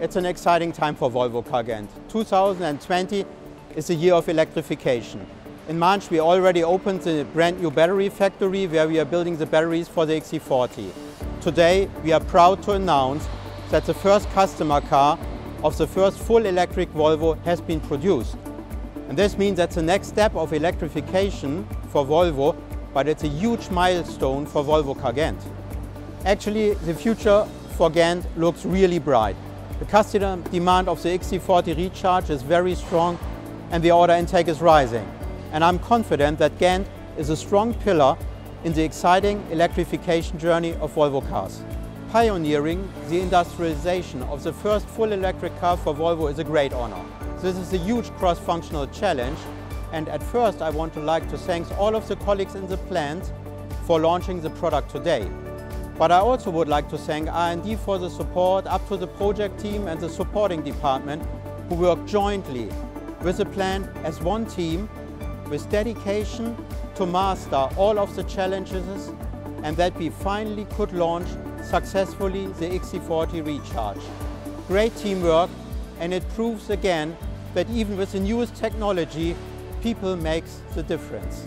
It's an exciting time for Volvo Car Ghent. 2020 is the year of electrification. In March we already opened the brand new battery factory where we are building the batteries for the XC40. Today we are proud to announce that the first customer car of the first full electric Volvo has been produced. And this means that the next step of electrification for Volvo, but it's a huge milestone for Volvo Car Ghent. Actually, the future for Ghent looks really bright. The customer demand of the XC40 Recharge is very strong and the order intake is rising. And I'm confident that Ghent is a strong pillar in the exciting electrification journey of Volvo cars. Pioneering the industrialization of the first full electric car for Volvo is a great honor. This is a huge cross-functional challenge and at first I want to like to thank all of the colleagues in the plant for launching the product today. But I also would like to thank R&D for the support up to the project team and the supporting department who work jointly with the plant as one team with dedication to master all of the challenges and that we finally could launch successfully the XC40 Recharge. Great teamwork and it proves again that even with the newest technology, people makes the difference.